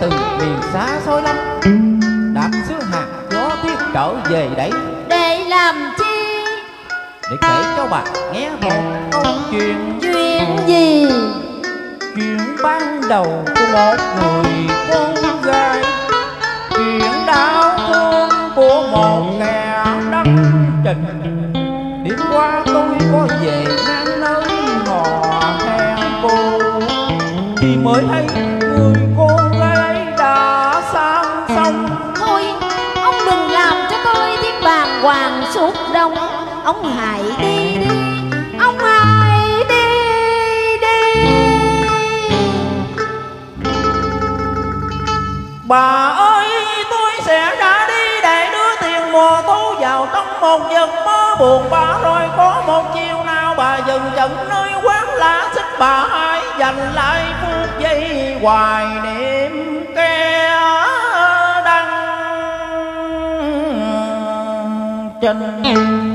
từ miền xa xôi lắm. Đạp xưa hạt gió tuyết trở về đấy để làm chi? Để kể cho bà nghe một câu chuyện. Chuyện gì? Chuyện ban đầu của một người con gái. Chuyện đau thương của một kẻ đắc trình đêm qua tôi có về ngang nơi ngò hẹn cô thì mới thấy người ông hãy đi đi. Ông hãy đi đi. Bà ơi, tôi sẽ ra đi để đưa tiền mùa thu vào trong một giấc mơ buồn bã. Rồi có một chiều nào bà dừng chân nơi quán lá xích, bà hãy dành lại phút giây hoài niệm ke đăng chân.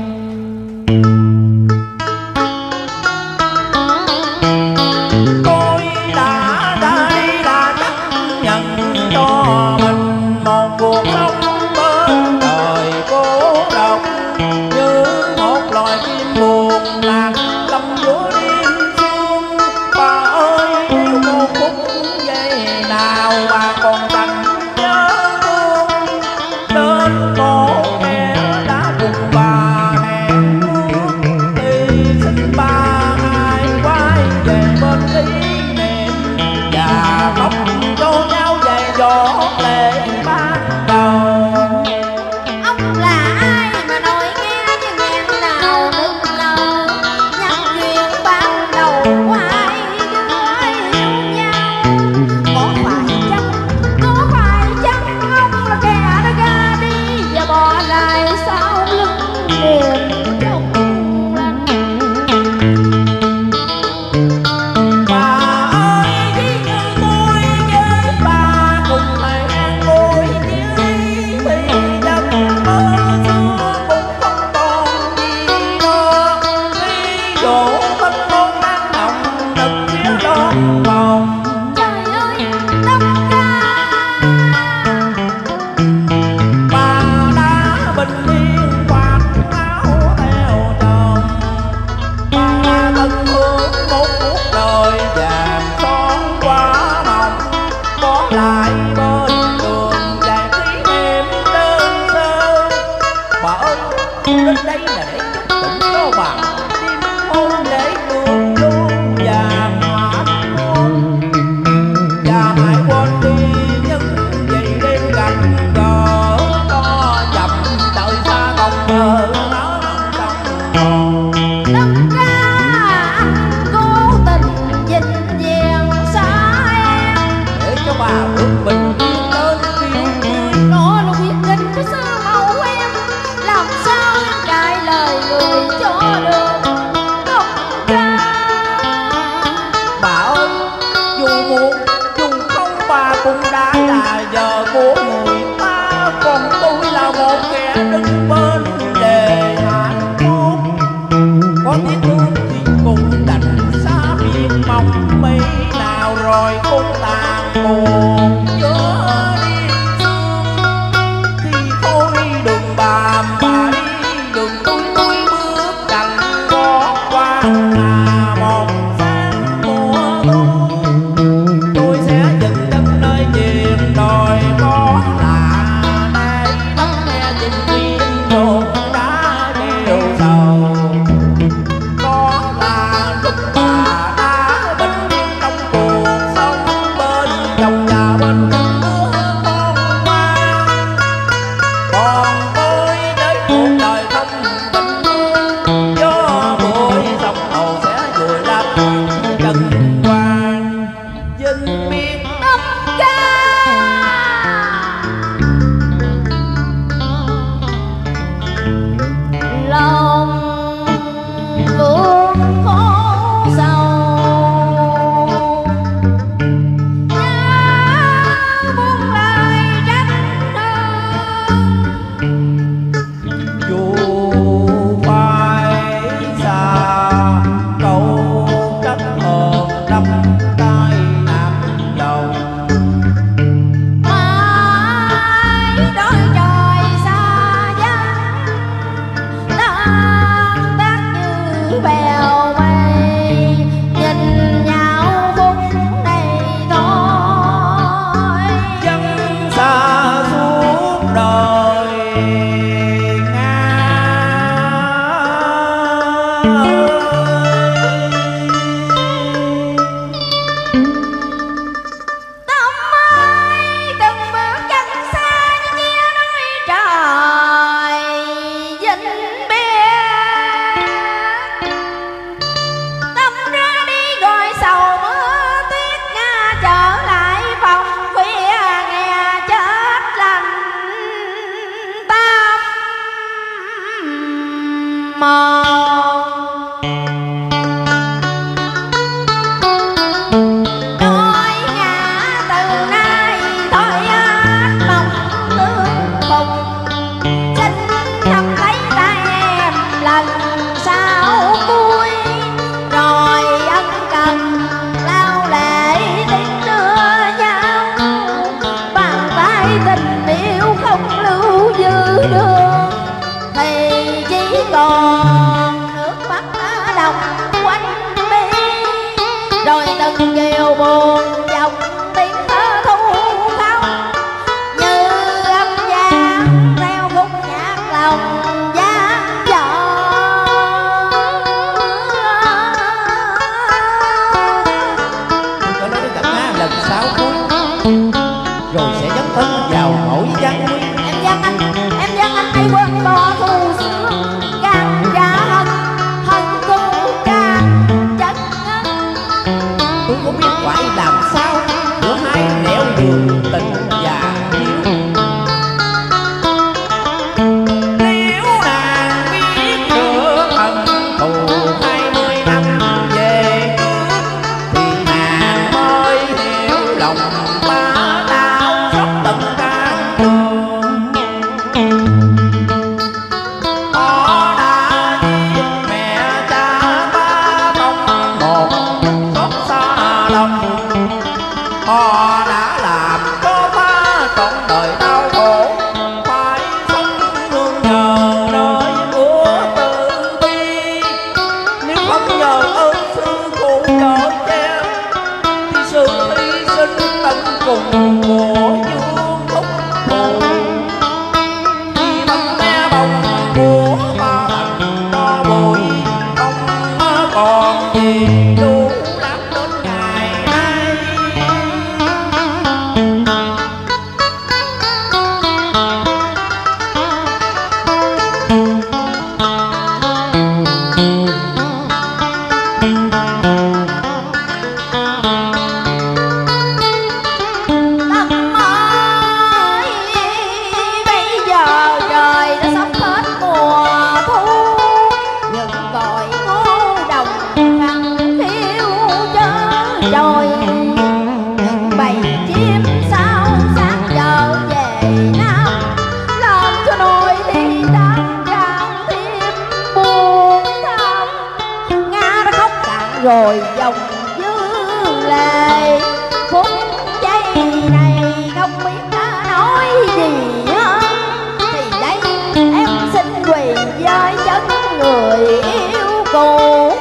Đến đây là để chúc tụng cho bà đêm hôn lễ đường luôn và hạnh phúc và hãy quên đi những gì đêm gặp gỡ có dặm trời xa không ngờ nó trong Và. mô. từng chiều buồn dòng nhờ ơn sư phụ đỡ cha sư hy sinh tận cùng. rồi dòng dư lệ phút giây này không biết nói gì hơn. Thì đây em xin quỳ với chân người yêu cũ.